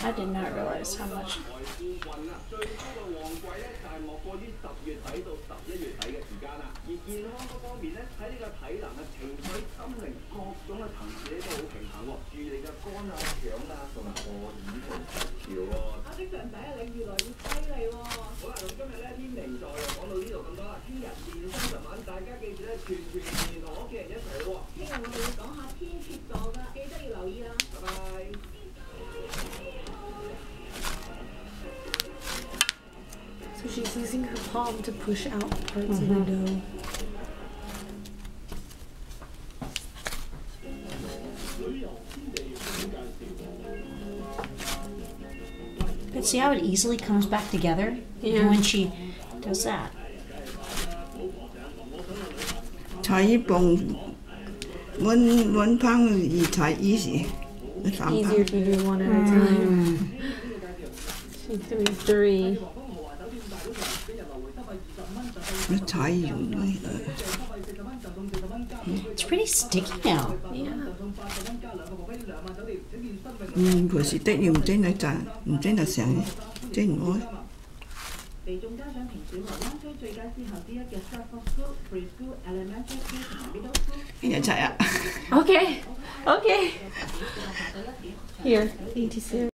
I did not realize how much. she's using her palm to push out parts of the dough. But see how it easily comes back together Yeah. when she does that. 裁泵温温烹而裁 easy，三 Easier 烹 if you do one at a time. She's doing three. 你裁完咪 It's pretty sticky now. Yeah. 嗯，佢是的要唔整你赚，唔整就成整唔开。被众家长评选为湾区最佳师校之一嘅 Stratford School、Preschool、Elementary School 同埋 Middle School。一齐啊！ Okay. Okay. Here, 86.